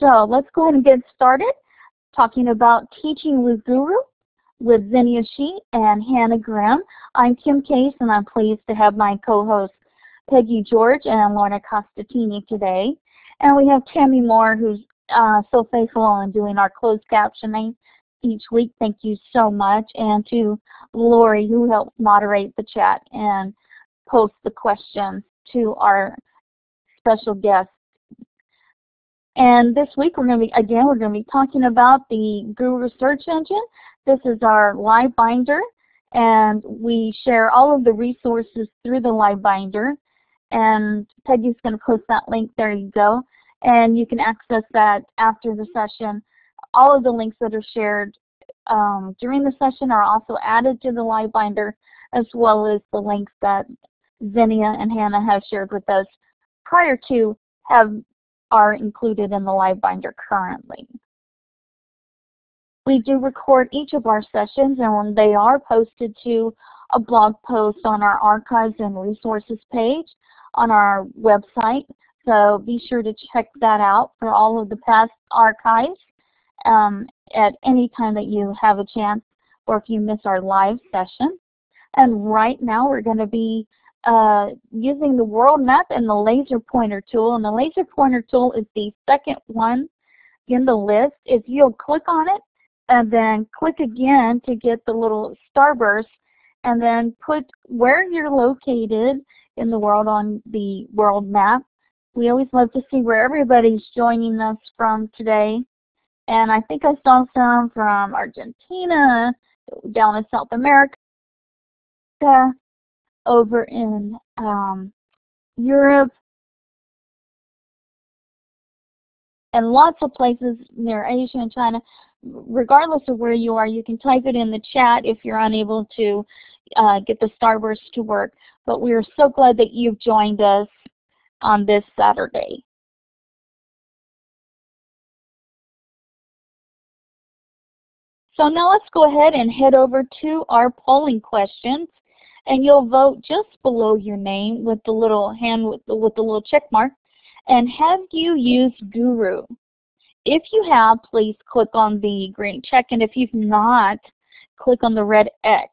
So let's go ahead and get started talking about teaching with Gooru with Xenia Shih and Hannah Grimm. I'm Kim Caise and I'm pleased to have my co-hosts Peggy George and Lorna Costantini today. And we have Tammy Moore who's uh, so faithful in doing our closed captioning each week. Thank you so much. And to Lori who helped moderate the chat and post the questions to our special guest. And this week we're going to be, again, we're going to be talking about the Gooru search engine. This is our live binder and we share all of the resources through the live binder. And Peggy's going to post that link. There you go. And you can access that after the session. All of the links that are shared um, during the session are also added to the live binder as well as the links that Xenia and Hannah have shared with us prior to have are included in the live binder currently. We do record each of our sessions and they are posted to a blog post on our archives and resources page on our website. So be sure to check that out for all of the past archives um, at any time that you have a chance or if you miss our live session. And right now we're going to be uh, using the world map and the laser pointer tool. And the laser pointer tool is the second one in the list. If you'll click on it and then click again to get the little starburst and then put where you're located in the world on the world map. We always love to see where everybody's joining us from today. And I think I saw some from Argentina, down in South America, over in um, Europe, and lots of places near Asia and China. Regardless of where you are, you can type it in the chat if you're unable to uh, get the Starburst to work. But we are so glad that you've joined us on this Saturday. So now let's go ahead and head over to our polling questions and you'll vote just below your name with the little hand with the, with the little check mark. And have you used Gooru? If you have, please click on the green check, and if you've not, click on the red X.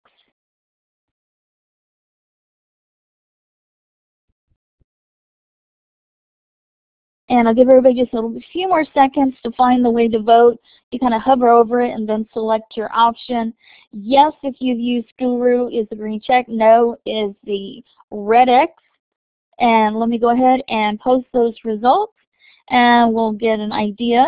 And I'll give everybody just a few more seconds to find the way to vote. You kind of hover over it and then select your option. Yes, if you've used Gooru is the green check. No is the red X. And let me go ahead and post those results and we'll get an idea.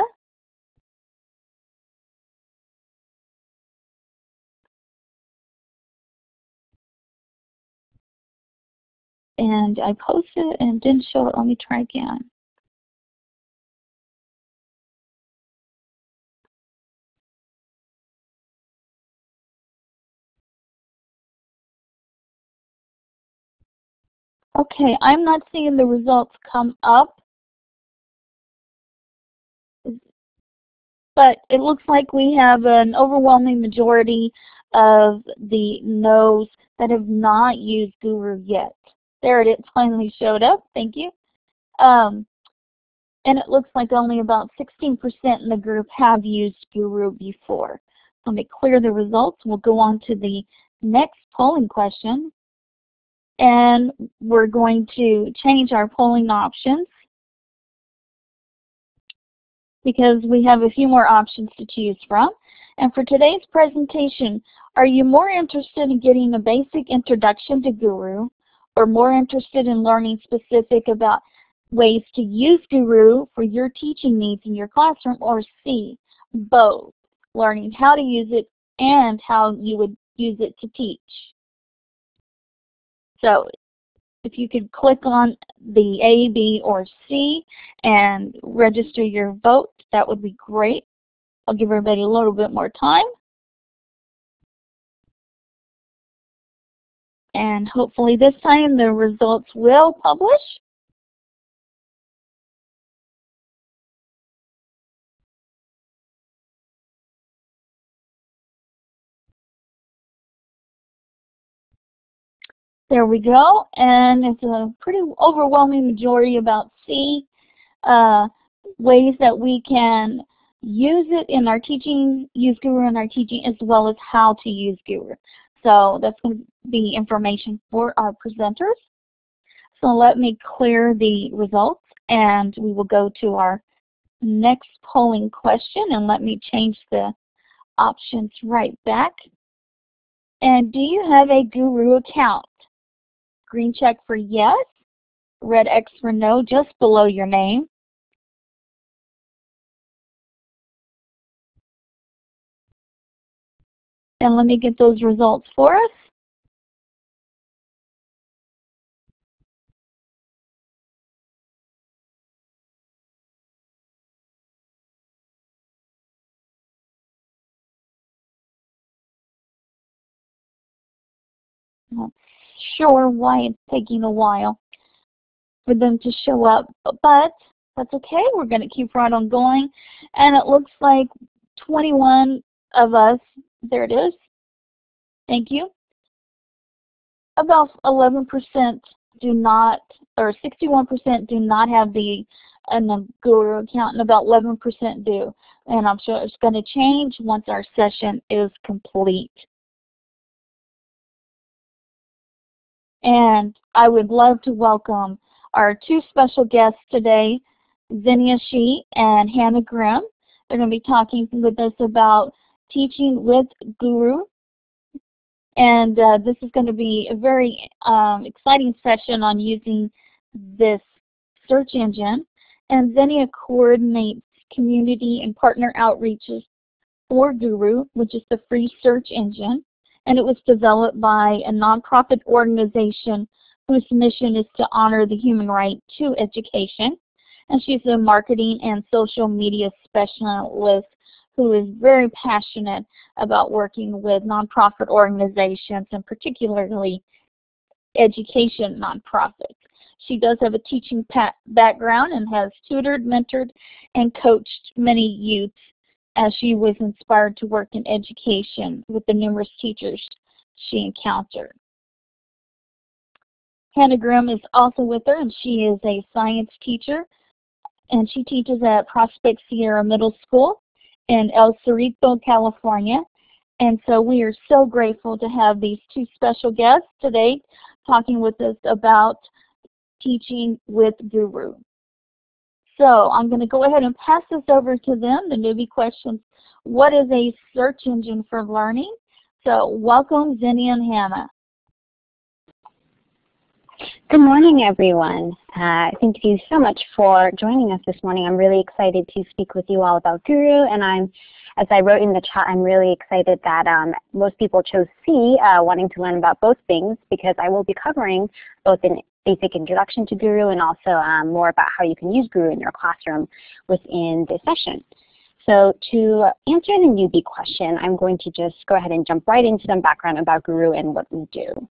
And I posted and didn't show it. Let me try again. Okay, I'm not seeing the results come up. But it looks like we have an overwhelming majority of the no's that have not used Gooru yet. There it is, finally showed up. Thank you. Um, and it looks like only about 16% in the group have used Gooru before. Let me clear the results. We'll go on to the next polling question and we're going to change our polling options because we have a few more options to choose from. And for today's presentation, are you more interested in getting a basic introduction to Gooru or more interested in learning specific about ways to use Gooru for your teaching needs in your classroom or C, both, learning how to use it and how you would use it to teach? So if you could click on the A, B, or C and register your vote, that would be great. I'll give everybody a little bit more time. And hopefully this time the results will publish. There we go, and it's a pretty overwhelming majority about C. Uh, ways that we can use it in our teaching, use Gooru in our teaching, as well as how to use Gooru. So that's going to be information for our presenters. So let me clear the results and we will go to our next polling question and let me change the options right back. And do you have a Gooru account? Green check for yes, red X for no, just below your name. And let me get those results for us. Not sure why it's taking a while for them to show up, but that's okay. We're going to keep right on going. And it looks like 21 of us there it is. Thank you. About 11% do not, or 61% do not have the Gooru account, and about 11% do. And I'm sure it's going to change once our session is complete. And I would love to welcome our two special guests today, Xenia Shih and Hannah Grimm. They're going to be talking with us about teaching with Gooru. And uh, this is going to be a very um, exciting session on using this search engine. And Xenia coordinates community and partner outreaches for Gooru, which is the free search engine. And it was developed by a nonprofit organization whose mission is to honor the human right to education. And she's a marketing and social media specialist who is very passionate about working with nonprofit organizations and particularly education nonprofits. She does have a teaching background and has tutored, mentored, and coached many youths as she was inspired to work in education with the numerous teachers she encountered. Hannah Grimm is also with her, and she is a science teacher, and she teaches at Prospect Sierra Middle School in El Cerrito, California. And so we are so grateful to have these two special guests today talking with us about teaching with Gooru. So I'm going to go ahead and pass this over to them, the newbie questions. What is a search engine for learning? So welcome, Xenia and Hannah. Good morning, everyone. Uh, thank you so much for joining us this morning. I'm really excited to speak with you all about Gooru, and I'm, as I wrote in the chat, I'm really excited that um, most people chose C, uh, wanting to learn about both things, because I will be covering both an basic introduction to Gooru and also um, more about how you can use Gooru in your classroom within this session. So to answer the newbie question, I'm going to just go ahead and jump right into some background about Gooru and what we do.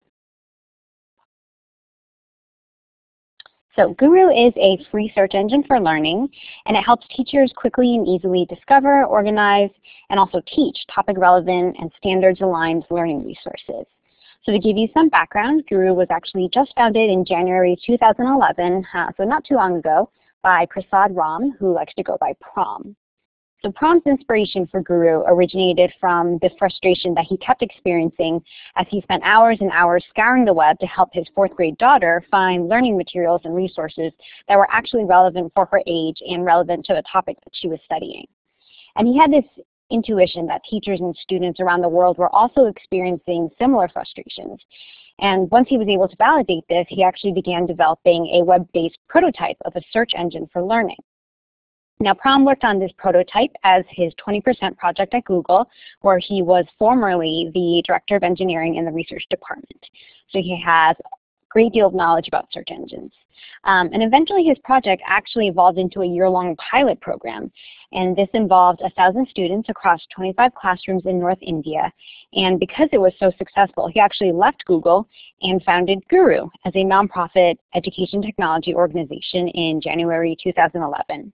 So Gooru is a free search engine for learning, and it helps teachers quickly and easily discover, organize, and also teach topic-relevant and standards-aligned learning resources. So to give you some background, Gooru was actually just founded in January 2011, uh, so not too long ago, by Prasad Ram, who likes to go by Prom. So Prom's inspiration for Gooru originated from the frustration that he kept experiencing as he spent hours and hours scouring the web to help his fourth grade daughter find learning materials and resources that were actually relevant for her age and relevant to the topic that she was studying. And he had this intuition that teachers and students around the world were also experiencing similar frustrations. And once he was able to validate this, he actually began developing a web-based prototype of a search engine for learning. Now, Prom worked on this prototype as his 20% project at Google, where he was formerly the Director of Engineering in the Research Department. So he has great deal of knowledge about search engines. Um, and eventually his project actually evolved into a year-long pilot program. And this involved 1,000 students across 25 classrooms in North India. And because it was so successful, he actually left Google and founded Gooru as a nonprofit education technology organization in January 2011.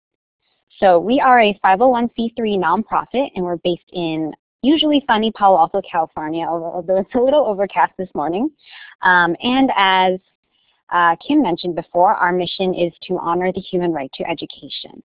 So we are a 501c3 nonprofit, and we're based in usually sunny Palo Alto, California, although it's a little overcast this morning. Um, and as uh, Kim mentioned before, our mission is to honor the human right to education.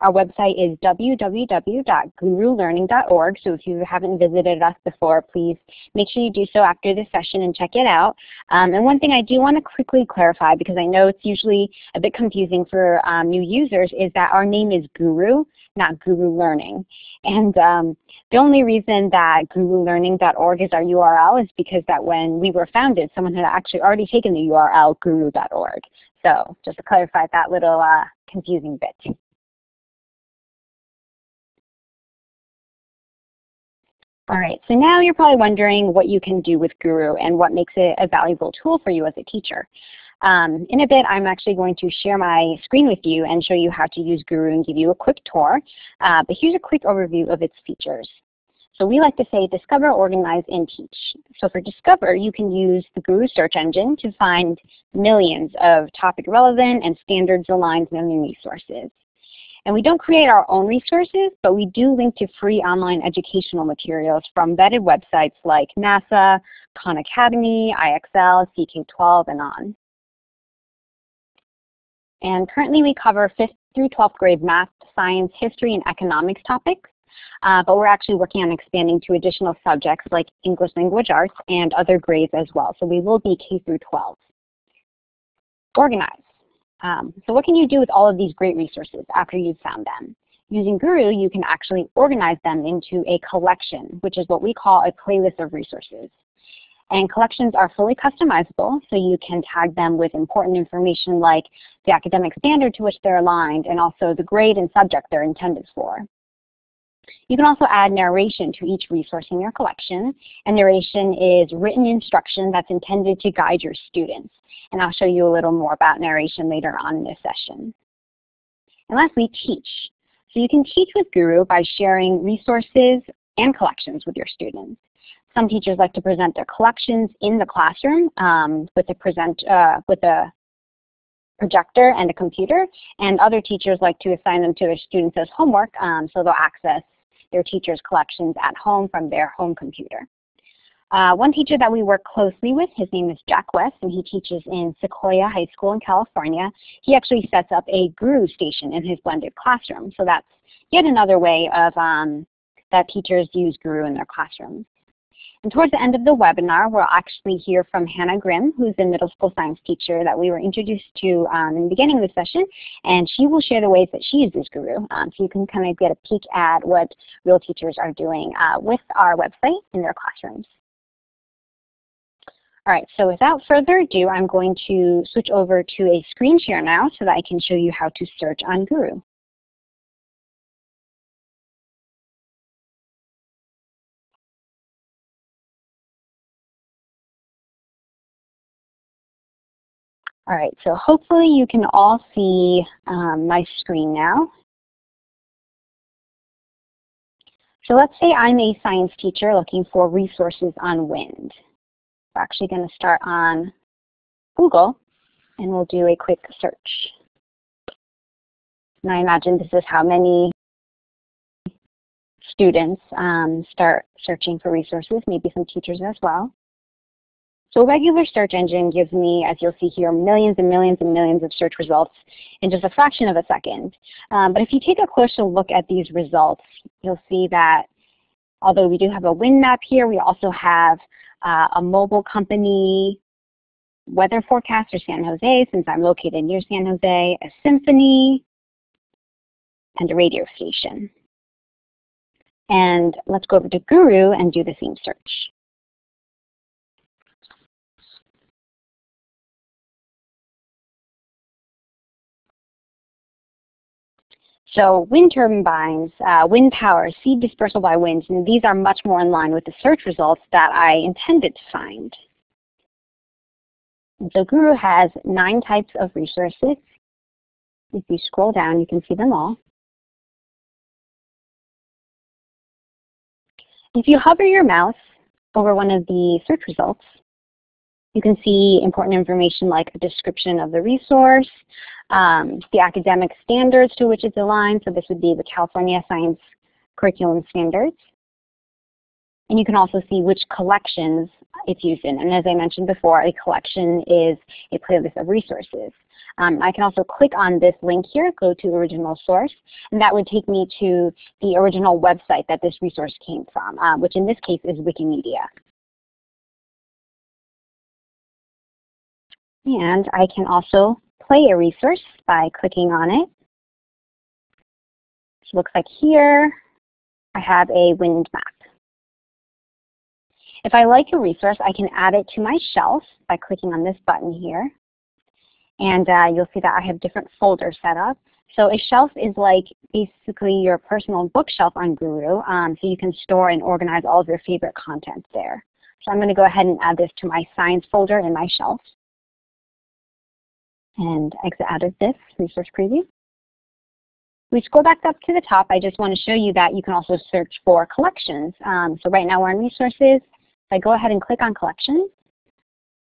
Our website is www.goorulearning.org, so if you haven't visited us before, please make sure you do so after this session and check it out. Um, and one thing I do want to quickly clarify, because I know it's usually a bit confusing for um, new users, is that our name is Gooru, not Gooru Learning. And um, the only reason that goorulearning.org is our URL is because that when we were founded, someone had actually already taken the URL gooru.org. So just to clarify that little uh, confusing bit. All right, so now you're probably wondering what you can do with Gooru and what makes it a valuable tool for you as a teacher. Um, in a bit, I'm actually going to share my screen with you and show you how to use Gooru and give you a quick tour. Uh, but here's a quick overview of its features. So we like to say discover, organize, and teach. So for discover, you can use the Gooru search engine to find millions of topic relevant and standards aligned learning resources. And we don't create our own resources, but we do link to free online educational materials from vetted websites like NASA, Khan Academy, IXL, CK12, and on. And currently we cover 5th through 12th grade math, science, history, and economics topics. Uh, but we're actually working on expanding to additional subjects like English language arts and other grades as well. So we will be K through 12. Organize. Um, so what can you do with all of these great resources after you've found them? Using Gooru, you can actually organize them into a collection, which is what we call a playlist of resources. And collections are fully customizable, so you can tag them with important information like the academic standard to which they're aligned and also the grade and subject they're intended for. You can also add narration to each resource in your collection, and narration is written instruction that's intended to guide your students. And I'll show you a little more about narration later on in this session. And lastly, teach. So you can teach with Gooru by sharing resources and collections with your students. Some teachers like to present their collections in the classroom um, with, a present, uh, with a projector and a computer, and other teachers like to assign them to their students as homework, um, so they'll access their teacher's collections at home from their home computer. Uh, one teacher that we work closely with, his name is Jack West, and he teaches in Sequoia High School in California. He actually sets up a Gooru station in his blended classroom. So that's yet another way of um, that teachers use Gooru in their classrooms. And towards the end of the webinar, we'll actually hear from Hannah Grimm, who's the middle school science teacher that we were introduced to um, in the beginning of the session, and she will share the ways that she uses Gooru. Um, so you can kind of get a peek at what real teachers are doing uh, with our website in their classrooms. All right, so without further ado, I'm going to switch over to a screen share now so that I can show you how to search on Gooru. All right, so hopefully you can all see um, my screen now. So let's say I'm a science teacher looking for resources on wind. We're actually going to start on Google, and we'll do a quick search. And I imagine this is how many students um, start searching for resources, maybe some teachers as well. So a regular search engine gives me, as you'll see here, millions and millions and millions of search results in just a fraction of a second. Um, but if you take a closer look at these results, you'll see that although we do have a wind map here, we also have uh, a mobile company weather forecast for San Jose, since I'm located near San Jose, a symphony, and a radio station. And let's go over to Gooru and do the same search. So wind turbines, uh, wind power, seed dispersal by winds, and these are much more in line with the search results that I intended to find. so Gooru has nine types of resources. If you scroll down, you can see them all. If you hover your mouse over one of the search results, you can see important information like a description of the resource, um, the academic standards to which it's aligned, so this would be the California Science Curriculum Standards. And you can also see which collections it's used in. And as I mentioned before, a collection is a playlist of resources. Um, I can also click on this link here, go to original source, and that would take me to the original website that this resource came from, uh, which in this case is Wikimedia. And I can also play a resource by clicking on it. So it looks like here I have a wind map. If I like a resource, I can add it to my shelf by clicking on this button here. And uh, you'll see that I have different folders set up. So a shelf is like basically your personal bookshelf on Gooru, um, so you can store and organize all of your favorite content there. So I'm going to go ahead and add this to my science folder in my shelf. And exit out of this resource preview. We scroll back up to the top, I just want to show you that you can also search for collections. Um, so right now we're in resources. If I go ahead and click on collections,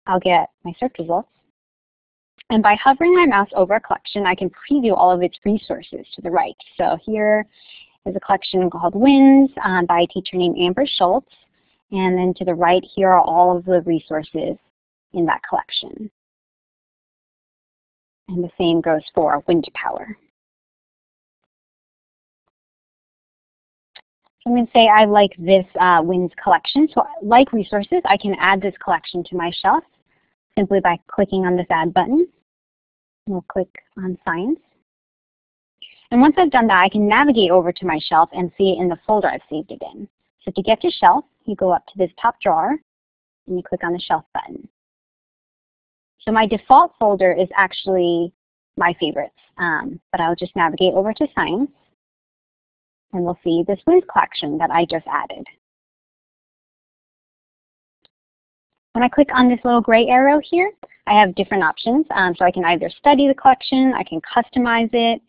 I'll get my search results. And by hovering my mouse over a collection, I can preview all of its resources to the right. So here is a collection called Winds um, by a teacher named Amber Schultz. And then to the right, here are all of the resources in that collection. And the same goes for wind power. I'm going to say I like this uh, WINS collection. So like resources, I can add this collection to my shelf simply by clicking on this add button. We'll click on science. And once I've done that, I can navigate over to my shelf and see it in the folder I've saved it in. So to get to shelf, you go up to this top drawer and you click on the shelf button. So my default folder is actually my favorites, um, but I'll just navigate over to science and we'll see this WINS collection that I just added. When I click on this little gray arrow here, I have different options. Um, so I can either study the collection, I can customize it,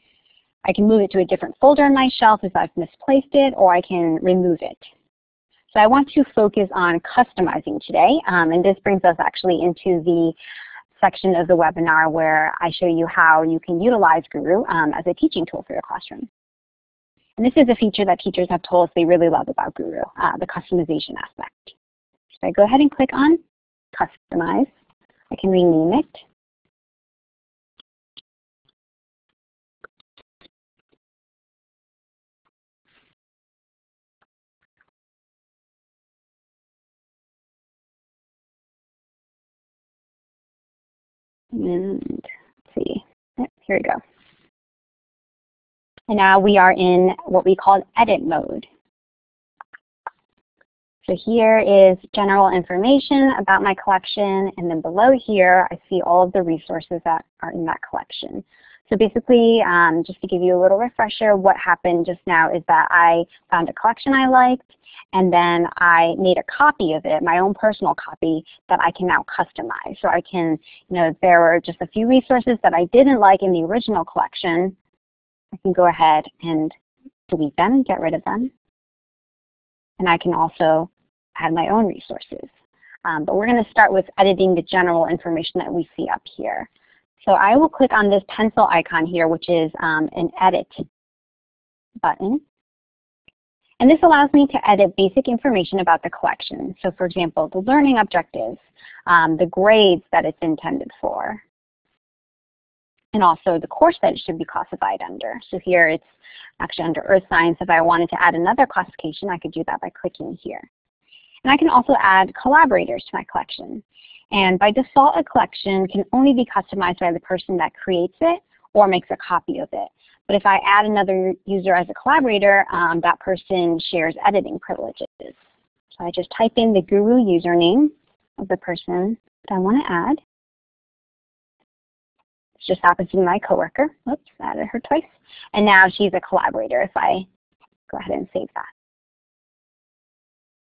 I can move it to a different folder on my shelf if I've misplaced it, or I can remove it. So I want to focus on customizing today, um, and this brings us actually into the section of the webinar where I show you how you can utilize Gooru um, as a teaching tool for your classroom. And this is a feature that teachers have told us they really love about Gooru, uh, the customization aspect. So I go ahead and click on Customize. I can rename it. And see, here we go. And now we are in what we call edit mode. So here is general information about my collection, and then below here I see all of the resources that are in that collection. So basically, um, just to give you a little refresher, what happened just now is that I found a collection I liked, and then I made a copy of it, my own personal copy, that I can now customize. So I can, you know, there were just a few resources that I didn't like in the original collection, I can go ahead and delete them and get rid of them. And I can also add my own resources. Um, but we're going to start with editing the general information that we see up here. So I will click on this pencil icon here, which is um, an edit button. And this allows me to edit basic information about the collection. So for example, the learning objectives, um, the grades that it's intended for, and also the course that it should be classified under. So here it's actually under earth science. If I wanted to add another classification, I could do that by clicking here. And I can also add collaborators to my collection. And by default, a collection can only be customized by the person that creates it or makes a copy of it. But if I add another user as a collaborator, um, that person shares editing privileges. So I just type in the Gooru username of the person that I want to add. This just happens to be my coworker. Oops, added her twice. And now she's a collaborator if I go ahead and save that.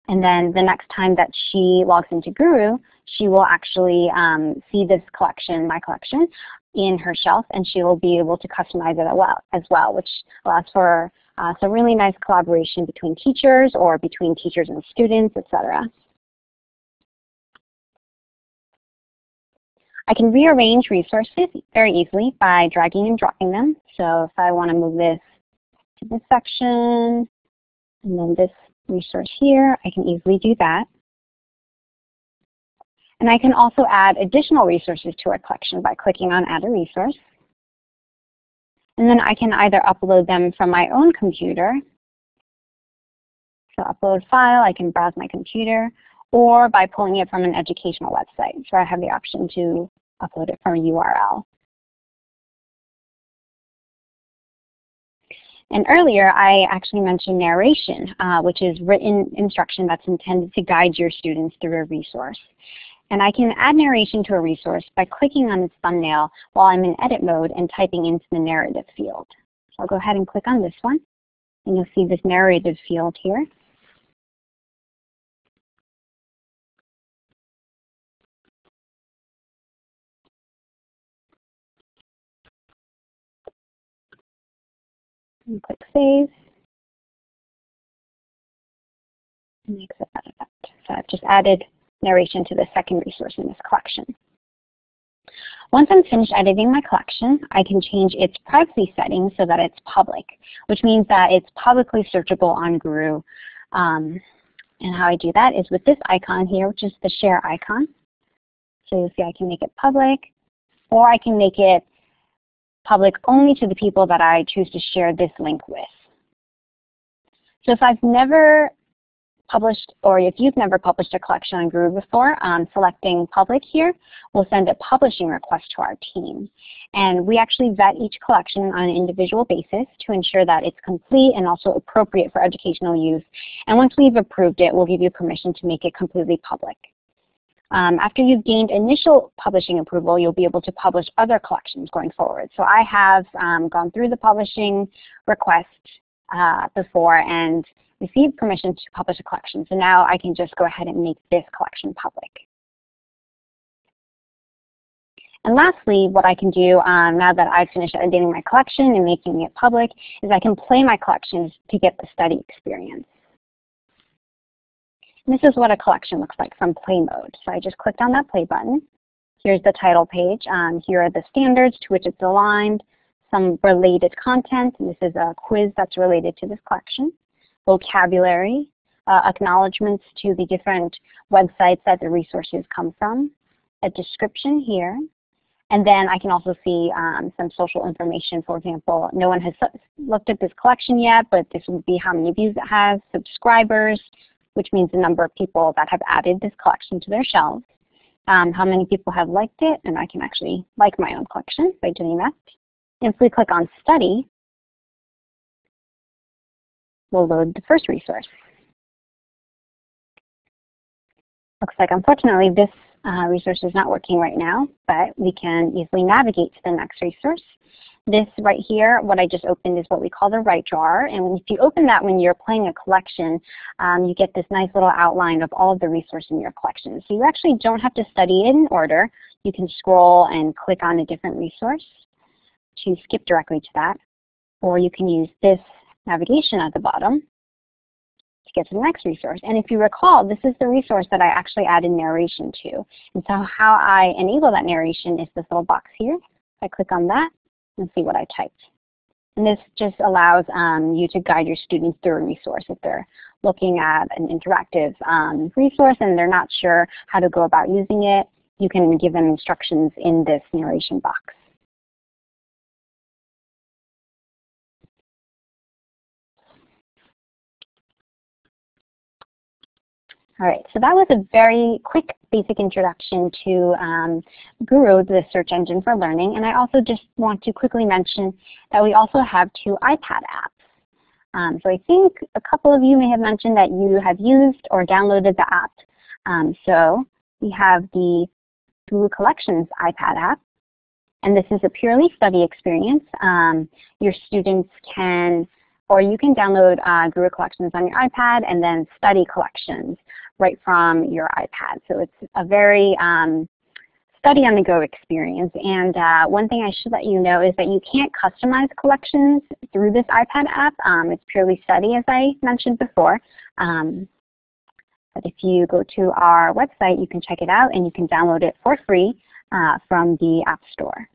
And then the next time that she logs into Gooru, she will actually um, see this collection, my collection, in her shelf, and she will be able to customize it as well, which allows for uh, some really nice collaboration between teachers or between teachers and students, etc. I can rearrange resources very easily by dragging and dropping them. So if I want to move this to this section, and then this resource here, I can easily do that. And I can also add additional resources to our collection by clicking on Add a Resource. And then I can either upload them from my own computer, so upload file, I can browse my computer, or by pulling it from an educational website. So I have the option to upload it from a URL. And earlier, I actually mentioned narration, uh, which is written instruction that's intended to guide your students through a resource. And I can add narration to a resource by clicking on its thumbnail while I'm in edit mode and typing into the narrative field. So I'll go ahead and click on this one, and you'll see this narrative field here. And click Save. And exit out of that. So I've just added narration to the second resource in this collection. Once I'm finished editing my collection, I can change its privacy settings so that it's public, which means that it's publicly searchable on Gooru. Um, and how I do that is with this icon here, which is the share icon. So you'll see I can make it public, or I can make it public only to the people that I choose to share this link with. So if I've never published, or if you've never published a collection on Gooru before, um, selecting public here will send a publishing request to our team. And we actually vet each collection on an individual basis to ensure that it's complete and also appropriate for educational use. And once we've approved it, we'll give you permission to make it completely public. Um, after you've gained initial publishing approval, you'll be able to publish other collections going forward. So I have um, gone through the publishing request uh, before and received permission to publish a collection. So now I can just go ahead and make this collection public. And lastly, what I can do um, now that I've finished editing my collection and making it public is I can play my collections to get the study experience. This is what a collection looks like from play mode. So I just clicked on that play button. Here's the title page. Um, here are the standards to which it's aligned, some related content, and this is a quiz that's related to this collection, vocabulary, uh, acknowledgments to the different websites that the resources come from, a description here, and then I can also see um, some social information. For example, no one has looked at this collection yet, but this would be how many views it has, subscribers, which means the number of people that have added this collection to their shelves, um, how many people have liked it, and I can actually like my own collection by doing that. If we click on Study, we'll load the first resource. Looks like unfortunately this uh, resource is not working right now, but we can easily navigate to the next resource. This right here, what I just opened is what we call the right drawer. And if you open that when you're playing a collection, um, you get this nice little outline of all of the resources in your collection. So you actually don't have to study it in order. You can scroll and click on a different resource to skip directly to that. Or you can use this navigation at the bottom to get to the next resource. And if you recall, this is the resource that I actually added narration to. And so how I enable that narration is this little box here. I click on that, and see what I typed. And this just allows um, you to guide your students through a resource if they're looking at an interactive um, resource and they're not sure how to go about using it. You can give them instructions in this narration box. All right, so that was a very quick basic introduction to um, Gooru, the search engine for learning. And I also just want to quickly mention that we also have two iPad apps. Um, so I think a couple of you may have mentioned that you have used or downloaded the app. Um, so we have the Gooru Collections iPad app. And this is a purely study experience. Um, your students can or you can download uh, Gooru Collections on your iPad and then study collections right from your iPad. So it's a very um, study on the go experience. And uh, one thing I should let you know is that you can't customize collections through this iPad app. Um, it's purely study as I mentioned before. Um, but if you go to our website, you can check it out and you can download it for free uh, from the App Store.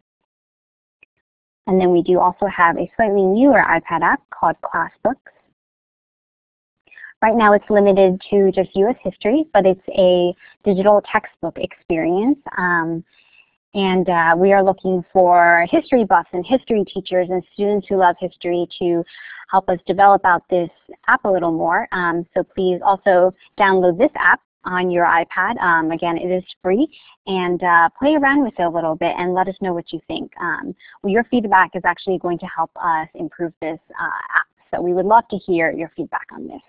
And then we do also have a slightly newer iPad app called ClassBooks. Right now it's limited to just U.S. history, but it's a digital textbook experience. Um, and uh, we are looking for history buffs and history teachers and students who love history to help us develop out this app a little more. Um, so please also download this app on your iPad. Um, again, it is free, and uh, play around with it a little bit and let us know what you think. Um, well, your feedback is actually going to help us improve this uh, app, so we would love to hear your feedback on this.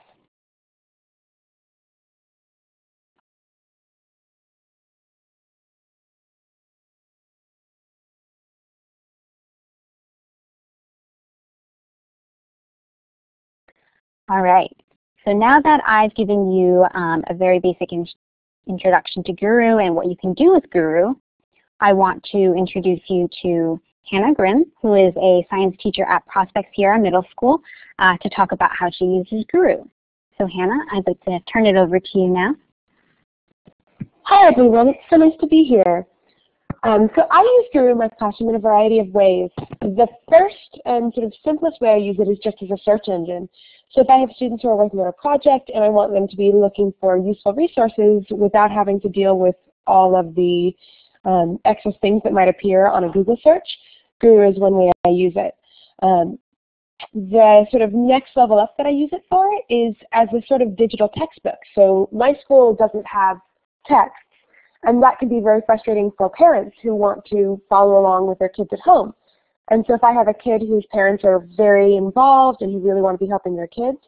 All right, so now that I've given you um, a very basic in introduction to Gooru and what you can do with Gooru, I want to introduce you to Hannah Grimm, who is a science teacher at Prospect Sierra Middle School, uh, to talk about how she uses Gooru. So Hannah, I'd like to turn it over to you now. Hi everyone, it's so nice to be here. Um, so I use Gooru in my classroom in a variety of ways. The first and sort of simplest way I use it is just as a search engine. So if I have students who are working on a project and I want them to be looking for useful resources without having to deal with all of the um, excess things that might appear on a Google search, Gooru is one way I use it. Um, the sort of next level up that I use it for is as a sort of digital textbook. So my school doesn't have text, and that can be very frustrating for parents who want to follow along with their kids at home. And so if I have a kid whose parents are very involved and who really want to be helping their kids,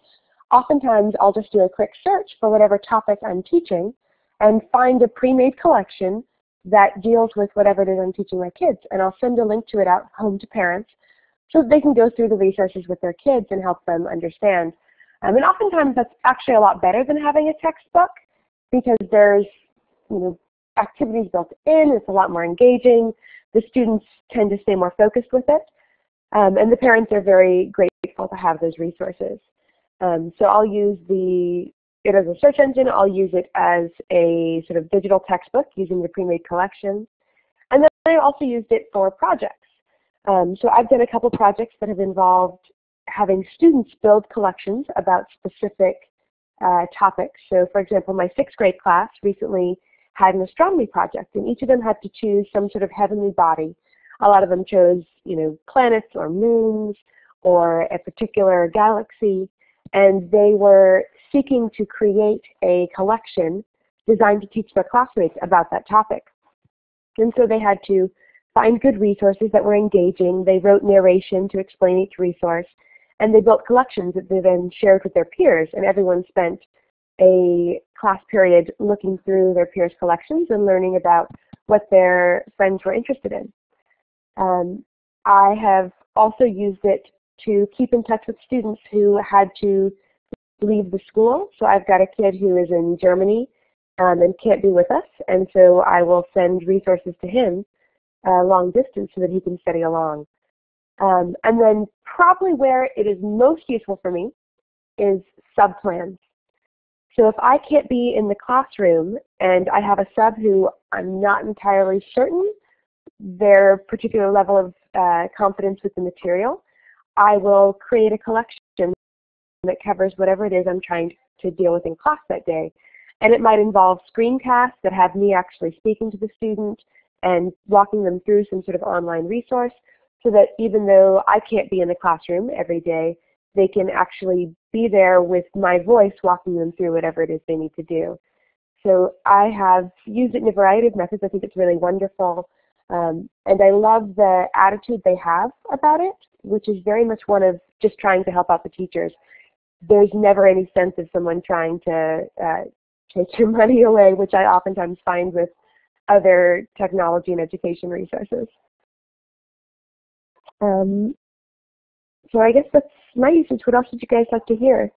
oftentimes I'll just do a quick search for whatever topic I'm teaching and find a pre-made collection that deals with whatever it is I'm teaching my kids. And I'll send a link to it out home to parents so that they can go through the resources with their kids and help them understand. Um, and oftentimes that's actually a lot better than having a textbook because there's you know activities built in. It's a lot more engaging. The students tend to stay more focused with it. Um, and the parents are very grateful to have those resources. Um, so I'll use the it as a search engine. I'll use it as a sort of digital textbook using the pre-made collections. And then I also used it for projects. Um, so I've done a couple projects that have involved having students build collections about specific uh, topics. So for example, my sixth grade class recently had an astronomy project, and each of them had to choose some sort of heavenly body. A lot of them chose, you know, planets or moons or a particular galaxy, and they were seeking to create a collection designed to teach their classmates about that topic. And so they had to find good resources that were engaging. They wrote narration to explain each resource, and they built collections that they then shared with their peers, and everyone spent a class period looking through their peers' collections and learning about what their friends were interested in. Um, I have also used it to keep in touch with students who had to leave the school. So I've got a kid who is in Germany um, and can't be with us, and so I will send resources to him uh, long distance so that he can study along. Um, and then probably where it is most useful for me is subplans. So if I can't be in the classroom and I have a sub who I'm not entirely certain their particular level of uh, confidence with the material, I will create a collection that covers whatever it is I'm trying to deal with in class that day. And it might involve screencasts that have me actually speaking to the student and walking them through some sort of online resource so that even though I can't be in the classroom every day, they can actually be there with my voice walking them through whatever it is they need to do. So I have used it in a variety of methods. I think it's really wonderful. Um, and I love the attitude they have about it, which is very much one of just trying to help out the teachers. There's never any sense of someone trying to uh, take your money away, which I oftentimes find with other technology and education resources. Um, so I guess that's my usage. What else would you guys like to hear?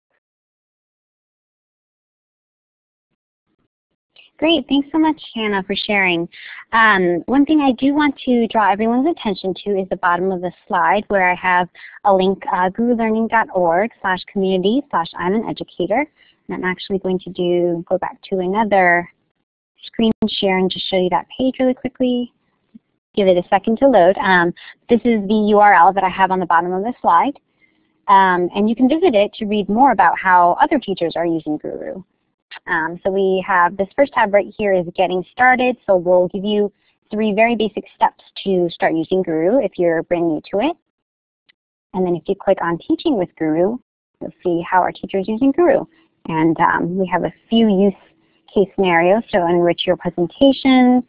Great, thanks so much, Hannah, for sharing. Um, one thing I do want to draw everyone's attention to is the bottom of the slide where I have a link, uh, goorulearning.org slash community slash I'm an educator. And I'm actually going to do go back to another screen share and just show you that page really quickly give it a second to load. Um, this is the URL that I have on the bottom of the slide. Um, and you can visit it to read more about how other teachers are using Gooru. Um, so we have this first tab right here is getting started. So we'll give you three very basic steps to start using Gooru if you're brand new to it. And then if you click on Teaching with Gooru, you'll see how our teachers using Gooru. And um, we have a few use case scenarios to enrich your presentations,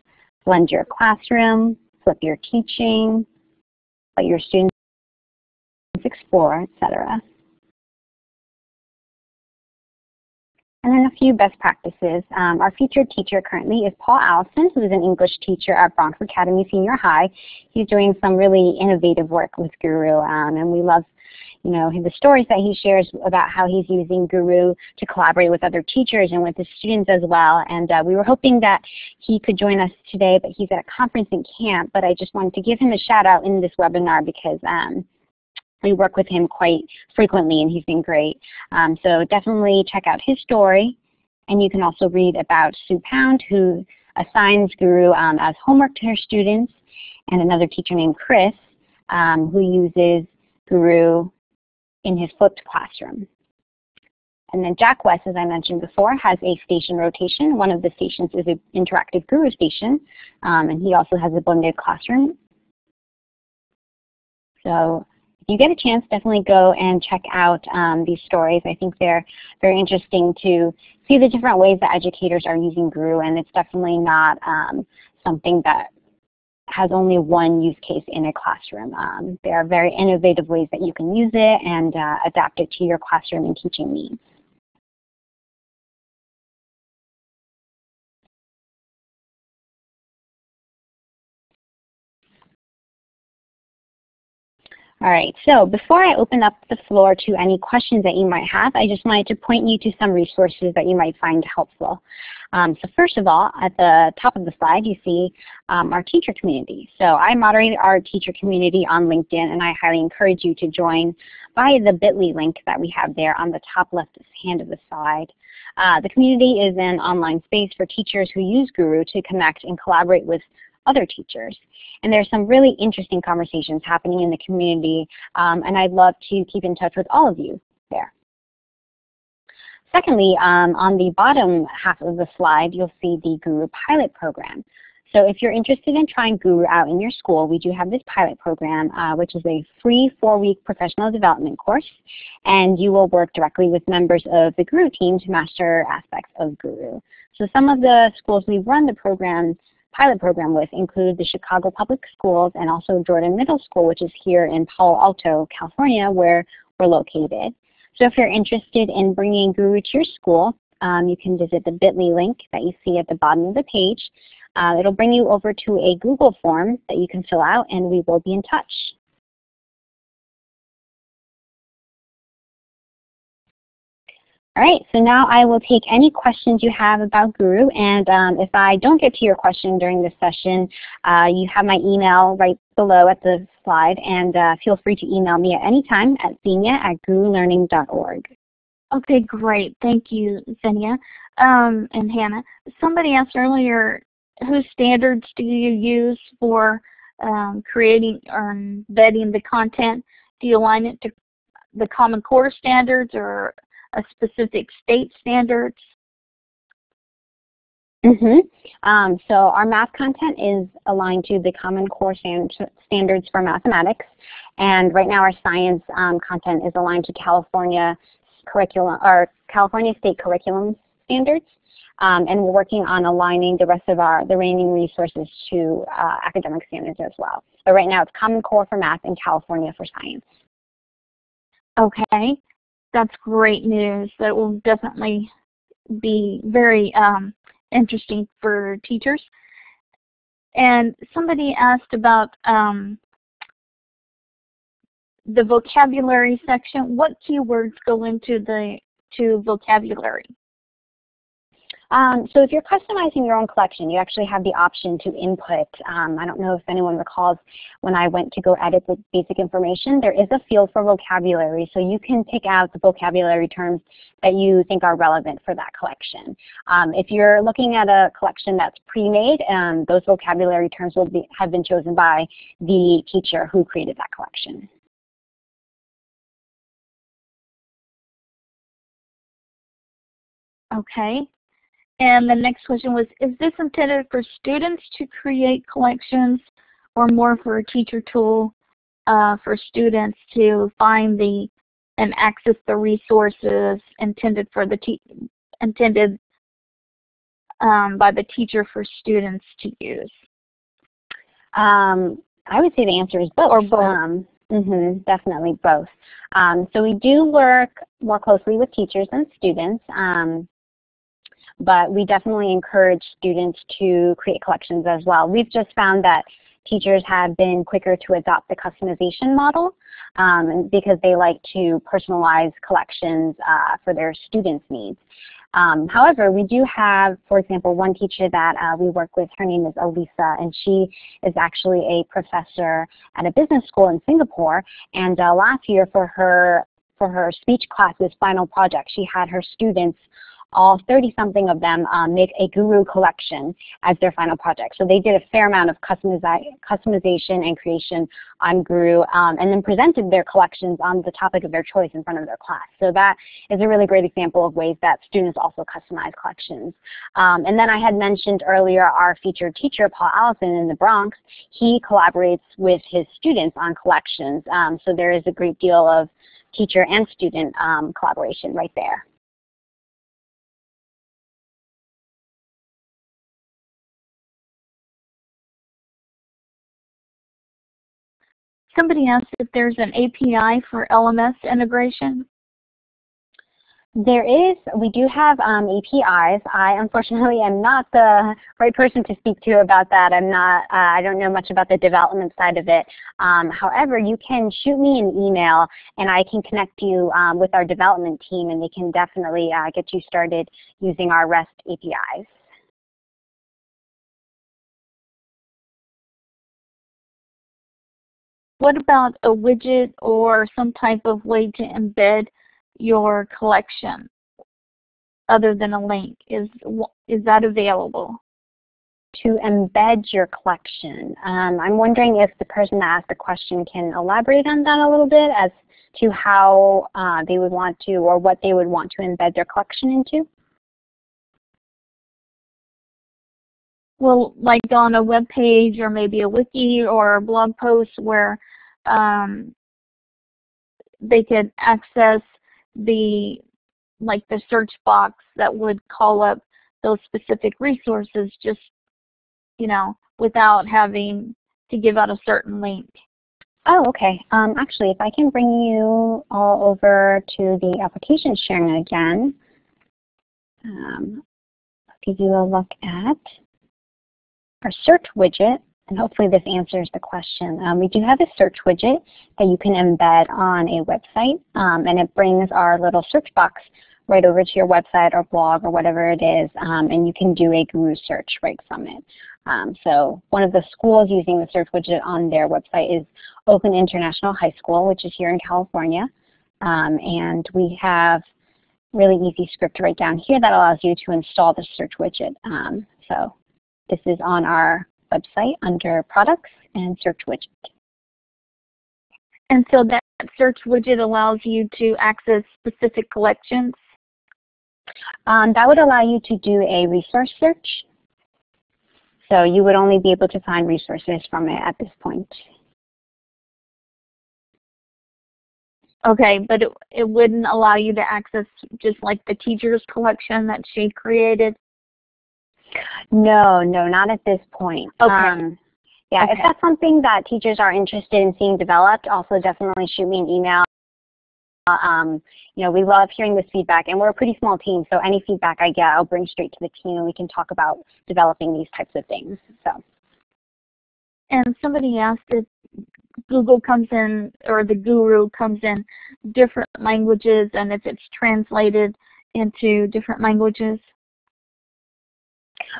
blend your classroom, flip your teaching, let your students explore, etc. And then a few best practices. Um, our featured teacher currently is Paul Allison, who is an English teacher at Bronx Academy Senior High. He's doing some really innovative work with Gooru, um, and we love you know, the stories that he shares about how he's using Gooru to collaborate with other teachers and with his students as well. And uh, we were hoping that he could join us today, but he's at a conference in camp. But I just wanted to give him a shout out in this webinar because um, we work with him quite frequently and he's been great. Um, so definitely check out his story. And you can also read about Sue Pound who assigns Gooru um, as homework to her students and another teacher named Chris um, who uses Gooru in his flipped classroom. And then Jack West, as I mentioned before, has a station rotation. One of the stations is an interactive Gooru station, um, and he also has a blended classroom. So you get a chance, definitely go and check out um, these stories. I think they're very interesting to see the different ways that educators are using Gooru, and it's definitely not um, something that has only one use case in a classroom. Um, there are very innovative ways that you can use it and uh, adapt it to your classroom and teaching needs. All right, so before I open up the floor to any questions that you might have, I just wanted to point you to some resources that you might find helpful. Um, so first of all, at the top of the slide, you see um, our teacher community. So I moderate our teacher community on LinkedIn, and I highly encourage you to join via the bit.ly link that we have there on the top left hand of the slide. Uh, the community is an online space for teachers who use Gooru to connect and collaborate with other teachers. And there's some really interesting conversations happening in the community, um, and I'd love to keep in touch with all of you there. Secondly, um, on the bottom half of the slide, you'll see the Gooru Pilot Program. So if you're interested in trying Gooru out in your school, we do have this pilot program, uh, which is a free four-week professional development course, and you will work directly with members of the Gooru team to master aspects of Gooru. So some of the schools we've run the program pilot program with include the Chicago Public Schools and also Jordan Middle School, which is here in Palo Alto, California, where we're located. So if you're interested in bringing Gooru to your school, um, you can visit the bit.ly link that you see at the bottom of the page. Uh, it'll bring you over to a Google form that you can fill out and we will be in touch. All right, so now I will take any questions you have about Gooru, and um, if I don't get to your question during this session, uh, you have my email right below at the slide, and uh, feel free to email me at any time at xenia at goorulearning.org. Okay, great. Thank you, Xenia um, and Hannah. Somebody asked earlier, whose standards do you use for um, creating or vetting the content? Do you align it to the Common Core standards or specific state standards? Mm -hmm. um, so our math content is aligned to the Common Core stand standards for mathematics, and right now our science um, content is aligned to California curriculum or California state curriculum standards. Um, and we're working on aligning the rest of our the remaining resources to uh, academic standards as well. But right now it's Common Core for math and California for science. Okay that's great news. That will definitely be very um, interesting for teachers. And somebody asked about um, the vocabulary section. What keywords go into the to vocabulary? Um, so if you're customizing your own collection, you actually have the option to input. Um, I don't know if anyone recalls when I went to go edit the basic information, there is a field for vocabulary. So you can pick out the vocabulary terms that you think are relevant for that collection. Um, if you're looking at a collection that's pre-made, um, those vocabulary terms will be, have been chosen by the teacher who created that collection. Okay, and the next question was, is this intended for students to create collections or more for a teacher tool uh, for students to find the and access the resources intended for the intended um, by the teacher for students to use? Um, I would say the answer is both. Or both. Um, mm -hmm, definitely both. Um, so we do work more closely with teachers and students, um, but we definitely encourage students to create collections as well. We've just found that teachers have been quicker to adopt the customization model um, because they like to personalize collections uh, for their students' needs. Um, however, we do have, for example, one teacher that uh, we work with, her name is Elisa, and she is actually a professor at a business school in Singapore. And uh, last year for her for her speech class's final project, she had her students all 30-something of them um, make a Gooru collection as their final project. So they did a fair amount of customization and creation on Gooru um, and then presented their collections on the topic of their choice in front of their class. So that is a really great example of ways that students also customize collections. Um, and then I had mentioned earlier our featured teacher, Paul Allison in the Bronx. He collaborates with his students on collections. Um, so there is a great deal of teacher and student um, collaboration right there. Somebody asked if there's an API for LMS integration. There is, we do have um, APIs. I unfortunately am not the right person to speak to about that. I'm not, uh, I don't know much about the development side of it. Um, however, you can shoot me an email and I can connect you um, with our development team and they can definitely uh, get you started using our REST APIs. What about a widget or some type of way to embed your collection other than a link? Is, is that available? To embed your collection. Um, I'm wondering if the person that asked the question can elaborate on that a little bit as to how uh, they would want to or what they would want to embed their collection into. Well, like on a web page or maybe a wiki or a blog post where um, they could access the like the search box that would call up those specific resources just you know without having to give out a certain link. Oh, okay. Um, actually, if I can bring you all over to the application sharing again, um, I'll give you a look at our search widget, and hopefully this answers the question. Um, we do have a search widget that you can embed on a website, um, and it brings our little search box right over to your website or blog or whatever it is, um, and you can do a Gooru search right from it. Um, so one of the schools using the search widget on their website is Oakland International High School, which is here in California. Um, and we have really easy script right down here that allows you to install the search widget. Um, so this is on our website under products and search widget. And so that search widget allows you to access specific collections? Um, that would allow you to do a resource search. So you would only be able to find resources from it at this point. Okay, but it, it wouldn't allow you to access just like the teacher's collection that she created? No, no, not at this point. Okay. Um, yeah, okay. if that's something that teachers are interested in seeing developed, also definitely shoot me an email. Uh, um, you know, we love hearing this feedback, and we're a pretty small team, so any feedback I get, I'll bring straight to the team, and we can talk about developing these types of things. So. And somebody asked if Google comes in, or the Gooru comes in different languages, and if it's translated into different languages.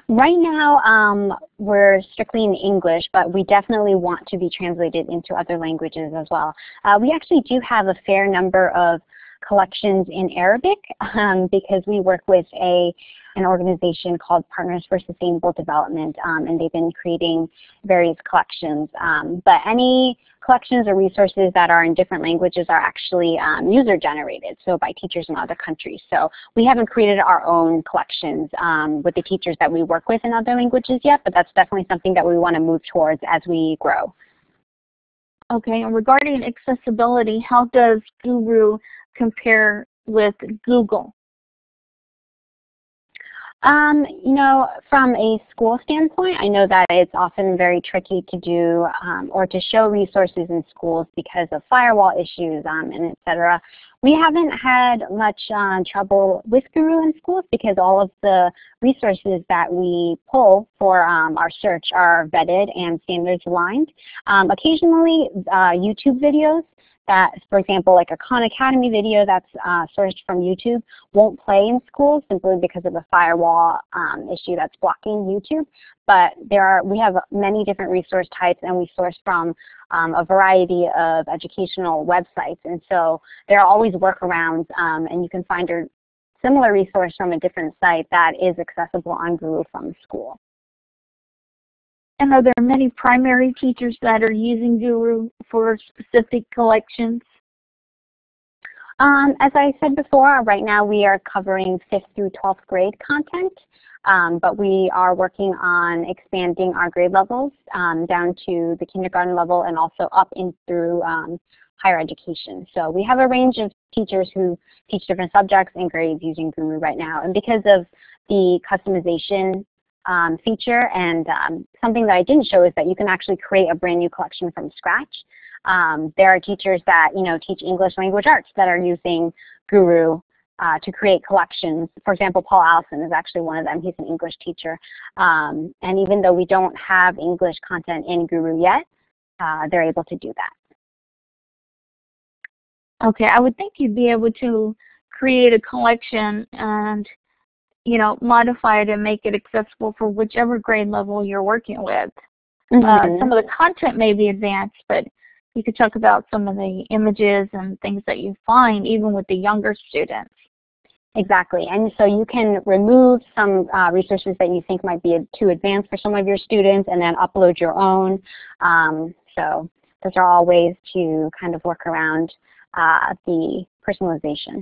Right now, um, we're strictly in English, but we definitely want to be translated into other languages as well. Uh, we actually do have a fair number of collections in Arabic um, because we work with a an organization called Partners for Sustainable Development, um, and they've been creating various collections. Um, but any collections or resources that are in different languages are actually um, user generated, so by teachers in other countries. So we haven't created our own collections um, with the teachers that we work with in other languages yet, but that's definitely something that we want to move towards as we grow. Okay, and regarding accessibility, how does Gooru compare with Google? Um, you know, from a school standpoint, I know that it's often very tricky to do um, or to show resources in schools because of firewall issues um, and et cetera. We haven't had much uh, trouble with Gooru in schools because all of the resources that we pull for um, our search are vetted and standards aligned. Um, occasionally, uh, YouTube videos that, for example, like a Khan Academy video that's uh, sourced from YouTube won't play in schools simply because of a firewall um, issue that's blocking YouTube. But there are, we have many different resource types and we source from um, a variety of educational websites. And so there are always workarounds um, and you can find a similar resource from a different site that is accessible on Gooru from school. And are there many primary teachers that are using Gooru for specific collections? Um, as I said before, right now we are covering 5th through 12th grade content, um, but we are working on expanding our grade levels um, down to the kindergarten level and also up in through um, higher education. So we have a range of teachers who teach different subjects and grades using Gooru right now. And because of the customization um, feature and um, something that I didn't show is that you can actually create a brand new collection from scratch. Um, there are teachers that you know teach English language arts that are using Gooru uh, to create collections. For example, Paul Allison is actually one of them. He's an English teacher. Um, and even though we don't have English content in Gooru yet, uh, they're able to do that. Okay, I would think you'd be able to create a collection and you know, modify it and make it accessible for whichever grade level you're working with. Mm -hmm. uh, mm-hmm. some of the content may be advanced, but you could talk about some of the images and things that you find even with the younger students. Exactly, and so you can remove some uh, resources that you think might be too advanced for some of your students and then upload your own. Um, so those are all ways to kind of work around uh, the personalization.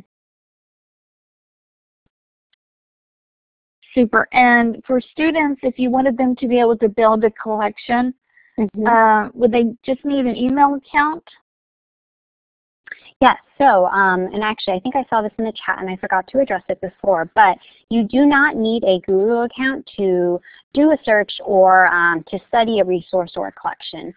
Super. And for students, if you wanted them to be able to build a collection, mm -hmm. uh, would they just need an email account? Yes, so, um, and actually I think I saw this in the chat and I forgot to address it before, but you do not need a Gooru account to do a search or um, to study a resource or a collection.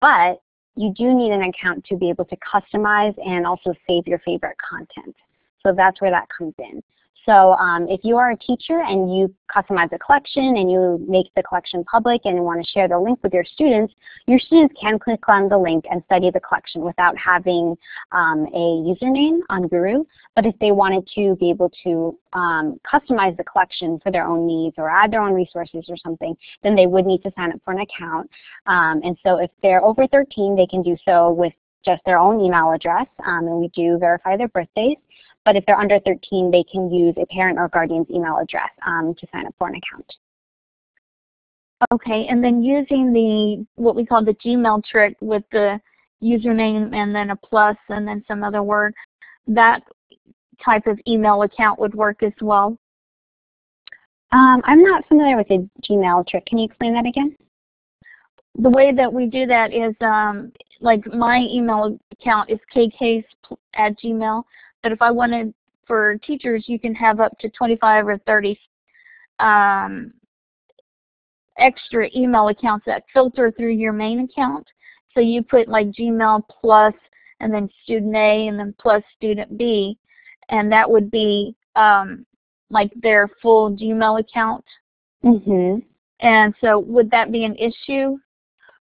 But you do need an account to be able to customize and also save your favorite content. So that's where that comes in. So um, if you are a teacher and you customize a collection and you make the collection public and want to share the link with your students, your students can click on the link and study the collection without having um, a username on Gooru. But if they wanted to be able to um, customize the collection for their own needs or add their own resources or something, then they would need to sign up for an account. Um, and so if they're over 13, they can do so with just their own email address, um, and we do verify their birthdays. But if they're under 13, they can use a parent or guardian's email address um, to sign up for an account. Okay, and then using the what we call the Gmail trick with the username and then a plus and then some other word, that type of email account would work as well? Um, I'm not familiar with the Gmail trick. Can you explain that again? The way that we do that is um, like my email account is kk's at gmail, but if I wanted for teachers, you can have up to 25 or 30 um, extra email accounts that filter through your main account. So you put like Gmail plus and then student A and then plus student B, and that would be um, like their full Gmail account. Mm-hmm. And so would that be an issue?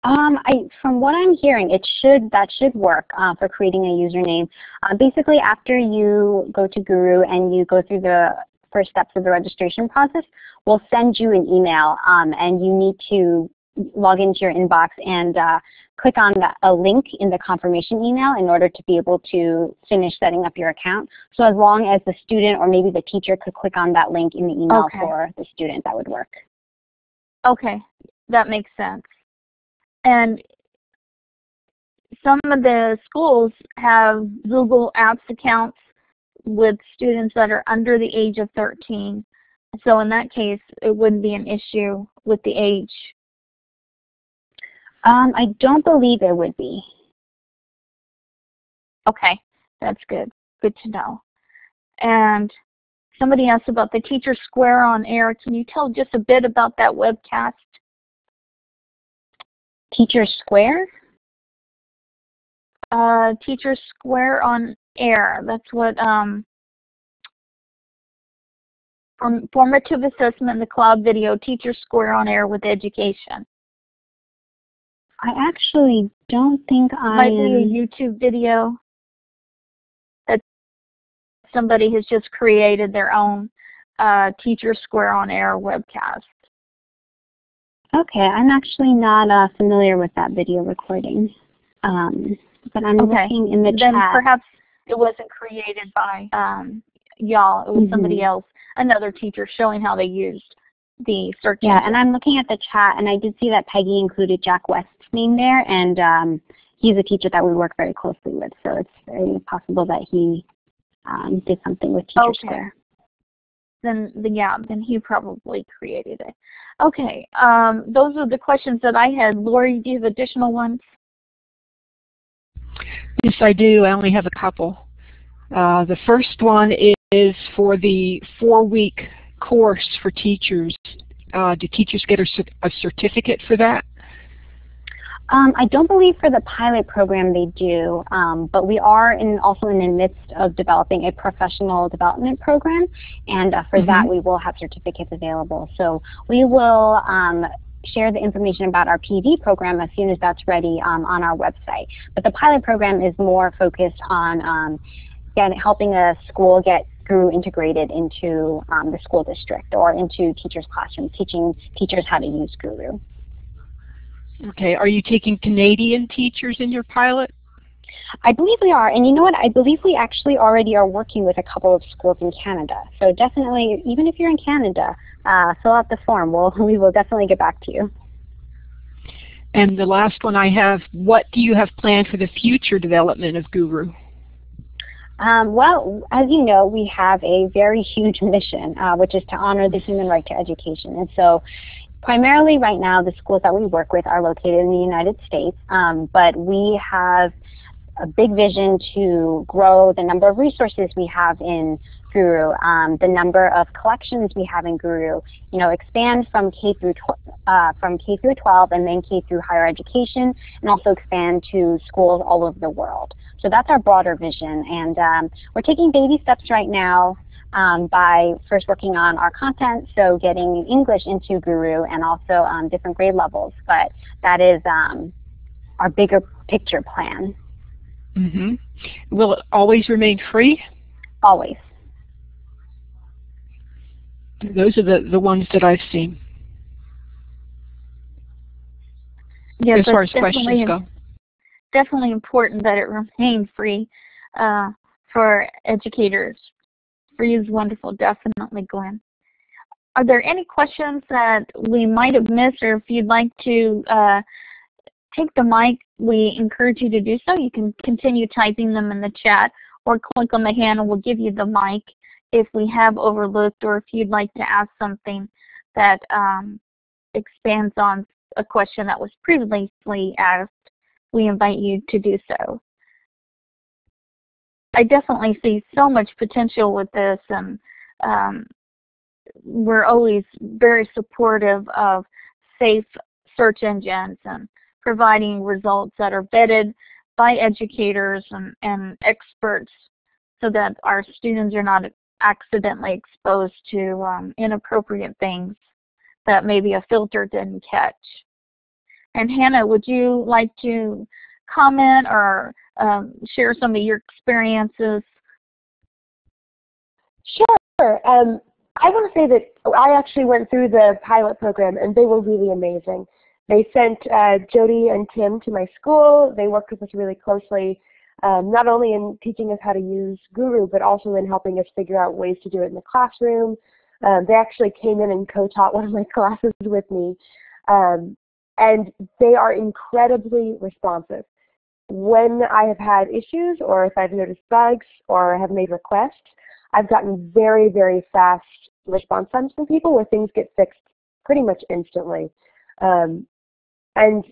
Um, I, from what I'm hearing, it should that should work uh, for creating a username. Uh, basically, after you go to Gooru and you go through the first steps of the registration process, we'll send you an email, um, and you need to log into your inbox and uh, click on the, a link in the confirmation email in order to be able to finish setting up your account. So as long as the student or maybe the teacher could click on that link in the email okay. for the student, that would work. Okay, that makes sense. And some of the schools have Google Apps accounts with students that are under the age of 13. So in that case, it wouldn't be an issue with the age. Um, I don't believe there would be. Okay, that's good. Good to know. And somebody asked about the Teacher Square on Air. Can you tell just a bit about that webcast? Teacher Square? Uh, Teacher Square on Air. That's what um, formative assessment in the cloud video, Teacher Square on Air with education. I actually don't think I might be a YouTube video that somebody has just created their own uh, Teacher Square on Air webcast. Okay, I'm actually not uh, familiar with that video recording, um, but I'm okay. looking in the then chat. perhaps it wasn't created by um, y'all. It was Mhm. somebody else, another teacher, showing how they used the search Yeah, engine. and I'm looking at the chat, and I did see that Peggy included Jack West's name there, and um, he's a teacher that we work very closely with, so it's very possible that he um, did something with Teacher Okay. Square. Then, the, yeah, then he probably created it. Okay, um, those are the questions that I had. Lori, do you have additional ones? Yes, I do. I only have a couple. Uh, the first one is for the four-week course for teachers. Uh, do teachers get a, a certificate for that? Um, I don't believe for the pilot program they do, um, but we are in, also in the midst of developing a professional development program, and uh, for that Mhm. we will have certificates available. So we will um, share the information about our PV program as soon as that's ready um, on our website. But the pilot program is more focused on um, get, helping a school get Gooru integrated into um, the school district or into teachers' classrooms, teaching teachers how to use Gooru. Okay. Are you taking Canadian teachers in your pilot? I believe we are, and you know what? I believe we actually already are working with a couple of schools in Canada. So definitely, even if you're in Canada, uh, fill out the form. We'll, we will definitely get back to you. And the last one I have, what do you have planned for the future development of Gooru? Um, well, as you know, we have a very huge mission, uh, which is to honor the human right to education. And so primarily right now, the schools that we work with are located in the United States, um, but we have a big vision to grow the number of resources we have in Gooru, um, the number of collections we have in Gooru, you know, expand from K through uh, from K through 12 and then K through higher education, and also expand to schools all over the world. So that's our broader vision, and um, we're taking baby steps right now um, by first working on our content, so getting English into Gooru and also um, different grade levels. But that is um, our bigger picture plan, hmm Will it always remain free? always. Those are the, the ones that I've seen Yes, as far as questions go. definitely important that it remain free uh, for educators. Is wonderful, definitely, Glenn. Are there any questions that we might have missed, or if you'd like to uh, take the mic, we encourage you to do so. You can continue typing them in the chat or click on the hand and we'll give you the mic if we have overlooked or if you'd like to ask something that um, expands on a question that was previously asked, we invite you to do so. I definitely see so much potential with this and um, we're always very supportive of safe search engines and providing results that are vetted by educators and, and experts so that our students are not accidentally exposed to um, inappropriate things that maybe a filter didn't catch. And Hannah, would you like to comment or um, share some of your experiences? Sure. Um, I want to say that I actually went through the pilot program and they were really amazing. They sent uh, Jody and Tim to my school. They worked with us really closely, um, not only in teaching us how to use Gooru, but also in helping us figure out ways to do it in the classroom. Um, they actually came in and co-taught one of my classes with me. Um, and they are incredibly responsive. When I have had issues or if I've noticed bugs or have made requests, I've gotten very, very fast response times from people where things get fixed pretty much instantly. Um, and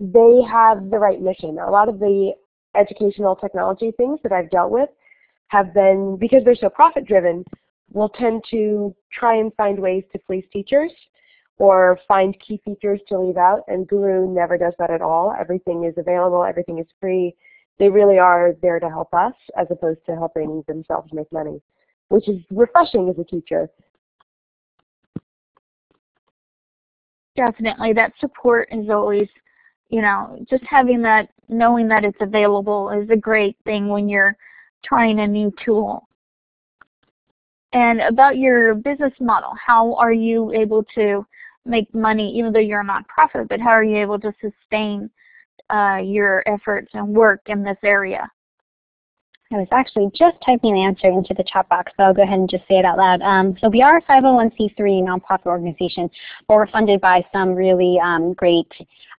they have the right mission. A lot of the educational technology things that I've dealt with have been, because they're so profit driven, will tend to try and find ways to fleece teachers or find key features to leave out, and Gooru never does that at all. Everything is available, everything is free. They really are there to help us as opposed to helping themselves make money, which is refreshing as a teacher. Definitely, that support is always, you know, just having that, knowing that it's available is a great thing when you're trying a new tool. And about your business model, how are you able to make money even though you're a nonprofit, but how are you able to sustain uh, your efforts and work in this area? I was actually just typing the answer into the chat box, so I'll go ahead and just say it out loud. Um, so we are a 501c3 nonprofit organization, but we're funded by some really um, great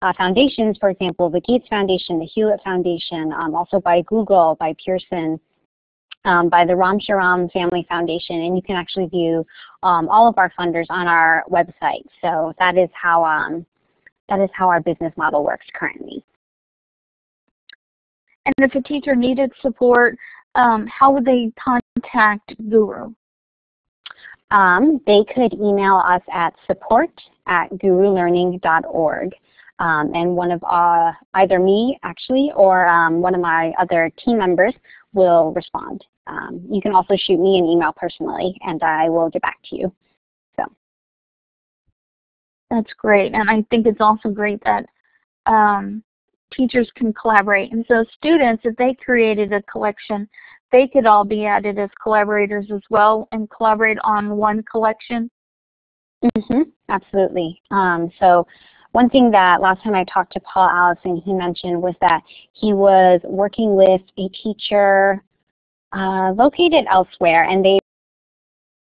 uh, foundations, for example, the Gates Foundation, the Hewlett Foundation, um, also by Google, by Pearson, um, by the Ram Shriram Family Foundation, and you can actually view um, all of our funders on our website. So that is how um, that is how our business model works currently. And if a teacher needed support, um, how would they contact Gooru? Um, they could email us at support at goorulearning.org. Um, and one of uh, either me actually or um, one of my other team members will respond. Um, you can also shoot me an email personally and I will get back to you. So That's great. And I think it's also great that um, teachers can collaborate. And so students, if they created a collection, they could all be added as collaborators as well and collaborate on one collection. Mm -hmm, absolutely. Um, so one thing that last time I talked to Paul Allison, he mentioned was that he was working with a teacher uh, located elsewhere, and they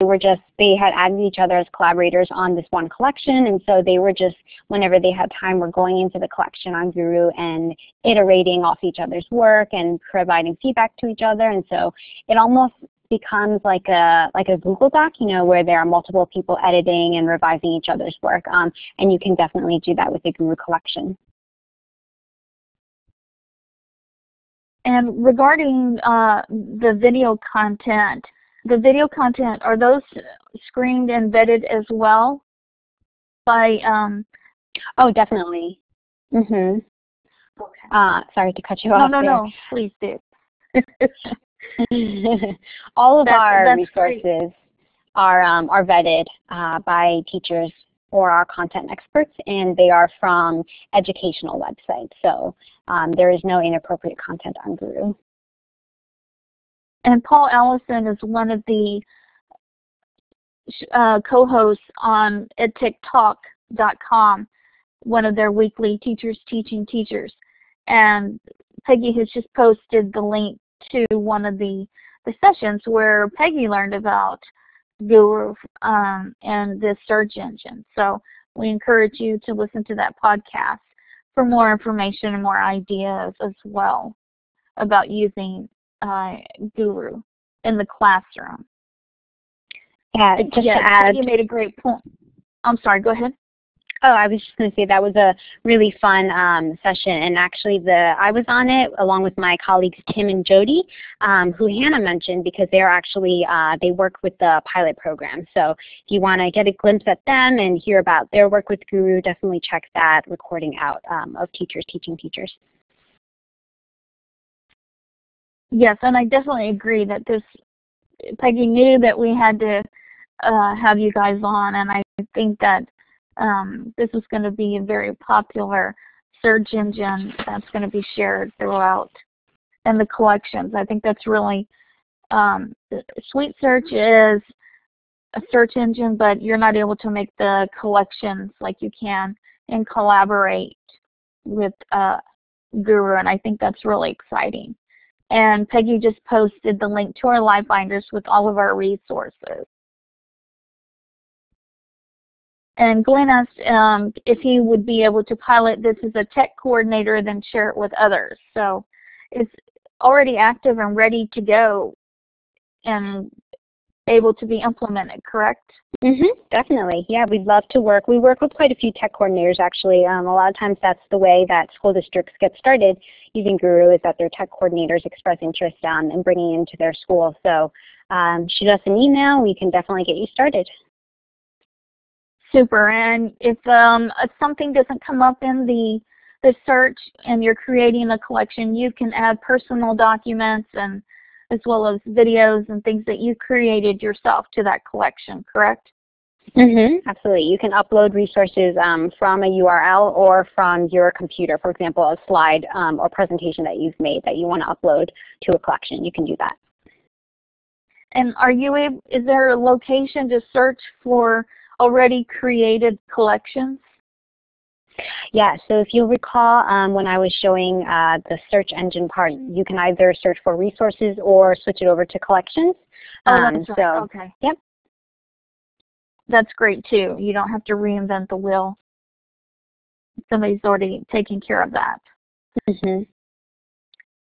were just, they had added each other as collaborators on this one collection, and so they were just, whenever they had time, were going into the collection on Gooru and iterating off each other's work and providing feedback to each other, and so it almost becomes like a like a Google Doc, you know, where there are multiple people editing and revising each other's work, um, and you can definitely do that with the Gooru collection. And regarding uh, the video content, the video content, are those screened and vetted as well by? Um, oh, definitely. Mhm. Okay. Uh, sorry to cut you no, off. No, no, no. Please do. All of that's, our that's resources great. are um, are vetted uh, by teachers or our content experts, and they are from educational websites. So um, there is no inappropriate content on Gooru. And Paul Allison is one of the uh, co-hosts on edtechtalk.com, one of their weekly Teachers Teaching Teachers. And Peggy has just posted the link to one of the, the sessions where Peggy learned about Gooru um, and this search engine. So we encourage you to listen to that podcast for more information and more ideas as well about using uh, Gooru in the classroom. Yeah, just yeah, to add. You made a great point. I'm sorry, go ahead. Oh, I was just going to say that was a really fun um, session, and actually, the I was on it along with my colleagues Tim and Jody, um, who Hannah mentioned because they're actually uh, they work with the pilot program. So if you want to get a glimpse at them and hear about their work with Gooru, definitely check that recording out um, of teachers teaching teachers. Yes, and I definitely agree that this Peggy knew that we had to uh, have you guys on, and I think that um, this is going to be a very popular search engine that's going to be shared throughout in the collections. I think that's really, um, Sweet Search is a search engine, but you're not able to make the collections like you can and collaborate with uh, Gooru, and I think that's really exciting. And Peggy just posted the link to our live binders with all of our resources. And Glenn asked um, if he would be able to pilot this as a tech coordinator, and then share it with others. So it's already active and ready to go and able to be implemented, correct? Mm-hmm, definitely. Yeah, we'd love to work. We work with quite a few tech coordinators actually. Um, a lot of times that's the way that school districts get started using Gooru is that their tech coordinators express interest um, in bringing into their school. So um, shoot us an email. We can definitely get you started. Super. And if, um, if something doesn't come up in the the search and you're creating a collection, you can add personal documents and as well as videos and things that you created yourself to that collection, correct? Mm-hmm. Absolutely. You can upload resources um, from a URL or from your computer. For example, a slide um, or presentation that you've made that you want to upload to a collection. You can do that. And are you is there a location to search for already created collections? Yeah, so if you'll recall um, when I was showing uh, the search engine part, you can either search for resources or switch it over to collections. Oh, um, that's right. So, okay. Yep. That's great too. You don't have to reinvent the wheel. Somebody's already taking care of that. Mm -hmm.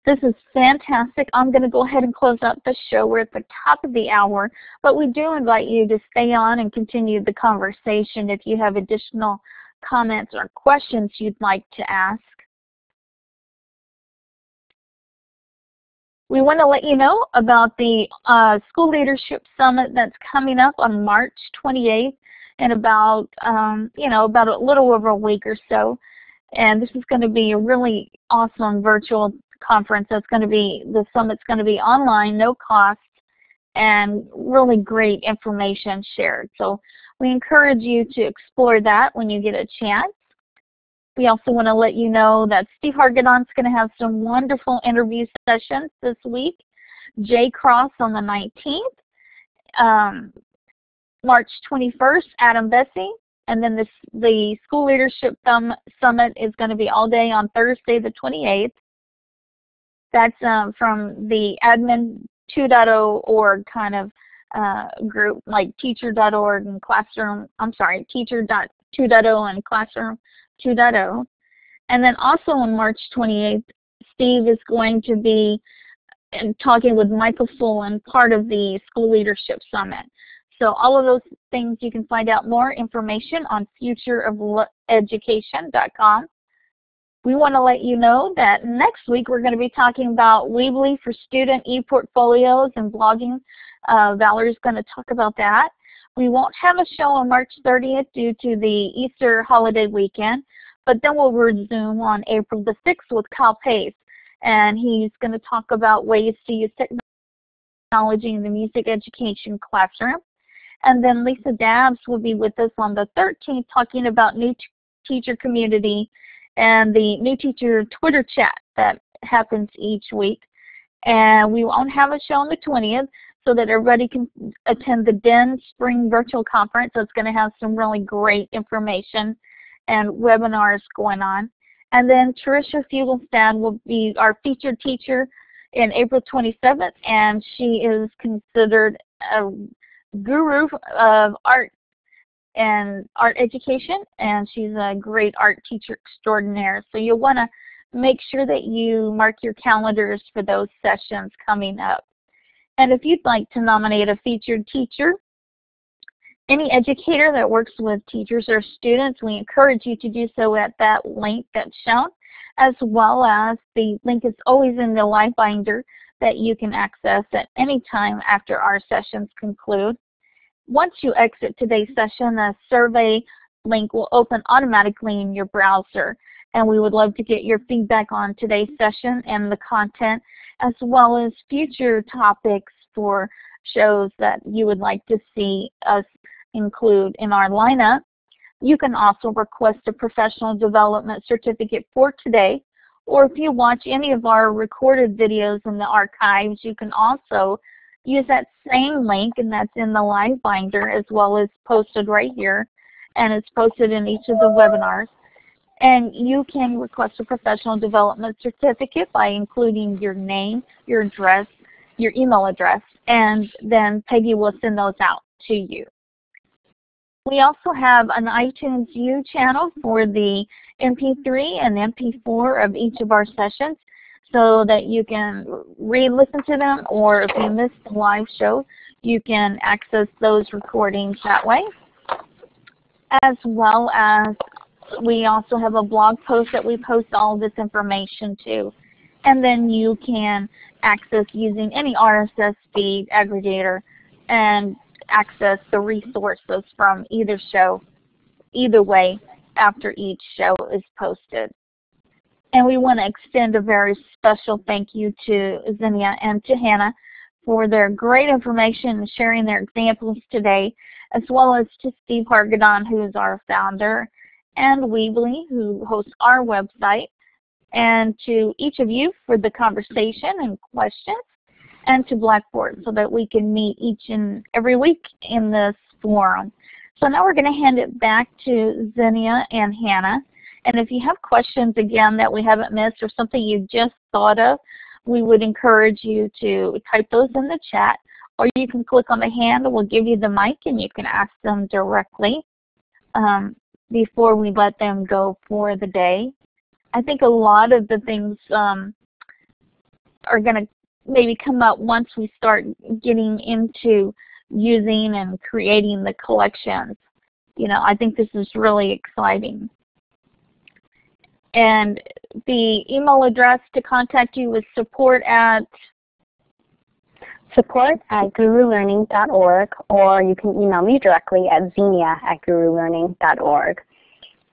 This is fantastic. I'm going to go ahead and close out the show. We're at the top of the hour, but we do invite you to stay on and continue the conversation if you have additional comments or questions you'd like to ask. We want to let you know about the uh, School Leadership Summit that's coming up on March 28th in about, um, you know, about a little over a week or so. And this is going to be a really awesome virtual conference. That's going to be, the summit's going to be online, no cost, and really great information shared. So we encourage you to explore that when you get a chance. We also want to let you know that Steve Hargadon's going to have some wonderful interview sessions this week. Jay Cross on the 19th, um, March 21st, Adam Bessie, and then this, the School Leadership Summit is going to be all day on Thursday the 28th. That's um, from the Admin 2.0 org kind of uh, group like teacher.org and classroom, I'm sorry, teacher.2.0 and classroom 2.0. And then also on March 28th, Steve is going to be uh, talking with Michael Fullan, part of the School Leadership Summit. So all of those things you can find out more information on futureofeducation.com. We want to let you know that next week we're going to be talking about Weebly for student e-portfolios and blogging uh, Valerie's going to talk about that. We won't have a show on March 30th due to the Easter holiday weekend, but then we'll resume on April the 6th with Kyle Pace, and he's going to talk about ways to use technology in the music education classroom. And then Lisa Dabbs will be with us on the 13th talking about new teacher community and the new teacher Twitter chat that happens each week. And we won't have a show on the 20th, so that everybody can attend the DEN Spring Virtual Conference. So it's going to have some really great information and webinars going on. And then Tricia Fuglestad will be our featured teacher in April 27th, and she is considered a guru of art and art education, and she's a great art teacher extraordinaire. So you'll want to make sure that you mark your calendars for those sessions coming up. And if you'd like to nominate a featured teacher, any educator that works with teachers or students, we encourage you to do so at that link that's shown, as well as the link is always in the live binder that you can access at any time after our sessions conclude. Once you exit today's session, a survey link will open automatically in your browser. And we would love to get your feedback on today's session and the content as well as future topics for shows that you would like to see us include in our lineup. You can also request a professional development certificate for today, or if you watch any of our recorded videos in the archives, you can also use that same link, and that's in the live binder as well as posted right here, and it's posted in each of the webinars. And you can request a professional development certificate by including your name, your address, your email address, and then Peggy will send those out to you. We also have an iTunes U channel for the MP3 and MP4 of each of our sessions so that you can re-listen to them or if you missed the live show, you can access those recordings that way. As well as we also have a blog post that we post all this information to. And then you can access using any RSS feed aggregator and access the resources from either show, either way, after each show is posted. And we want to extend a very special thank you to Xenia and to Hannah for their great information and sharing their examples today, as well as to Steve Hargadon, who is our founder, and Weebly, who hosts our website, and to each of you for the conversation and questions, and to Blackboard so that we can meet each and every week in this forum. So now we're going to hand it back to Xenia and Hannah. And if you have questions, again, that we haven't missed or something you just thought of, we would encourage you to type those in the chat or you can click on the hand and we'll give you the mic and you can ask them directly um, before we let them go for the day. I think a lot of the things um, are going to maybe come up once we start getting into using and creating the collections. You know, I think this is really exciting. And the email address to contact you is support at support at goorulearning.org or you can email me directly at xenia at goorulearning.org.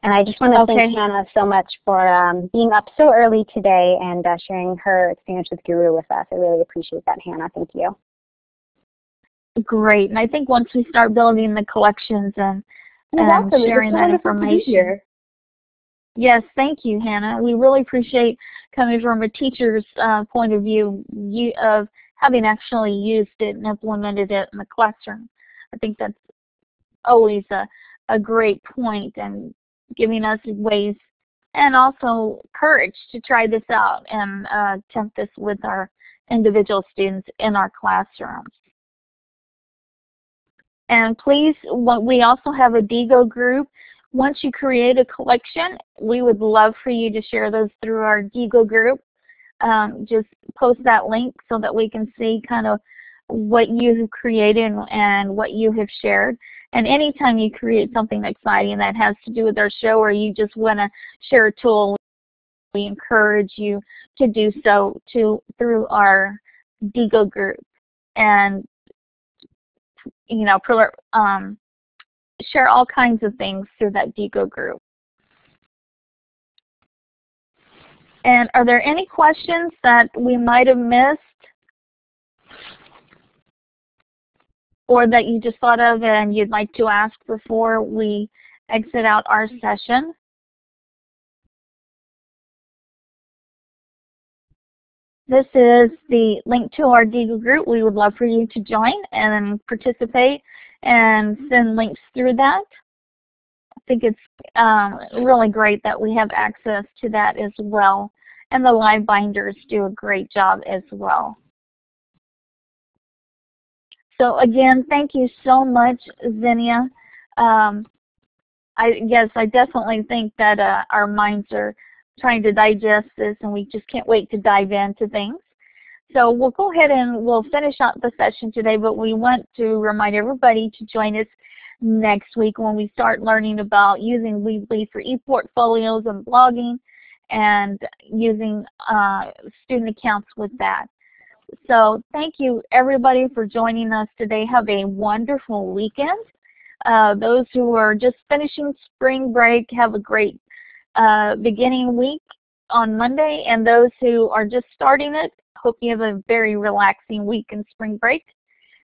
And I just want to okay. thank Hannah so much for um, being up so early today and uh, sharing her experience with Gooru with us. I really appreciate that, Hannah. Thank you. Great. And I think once we start building the collections and, and sharing that information. Yes, thank you, Hannah. We really appreciate coming from a teacher's uh, point of view you, of having actually used it and implemented it in the classroom. I think that's always a, a great point and giving us ways and also courage to try this out and uh, attempt this with our individual students in our classrooms. And please, we also have a Diigo group once you create a collection, we would love for you to share those through our Diigo group. Um, just post that link so that we can see kind of what you have created and what you have shared. And anytime you create something exciting that has to do with our show or you just want to share a tool, we encourage you to do so to, through our Diigo group. And, you know, um, share all kinds of things through that Diigo group. And are there any questions that we might have missed or that you just thought of and you'd like to ask before we exit out our session? This is the link to our Diigo group. We would love for you to join and participate and send links through that. I think it's um, really great that we have access to that as well. And the live binders do a great job as well. So again, thank you so much, Xenia. Um, I yes, I definitely think that uh, our minds are trying to digest this, and we just can't wait to dive into things. So we'll go ahead and we'll finish up the session today, but we want to remind everybody to join us next week when we start learning about using Weebly for e-portfolios and blogging and using uh, student accounts with that. So thank you everybody for joining us today. Have a wonderful weekend. Uh, those who are just finishing spring break, have a great uh, beginning week on Monday, and those who are just starting it, Hope you have a very relaxing week and spring break.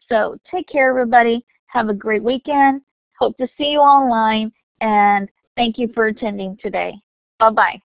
So take care, everybody. Have a great weekend. Hope to see you online, and thank you for attending today. Bye-bye.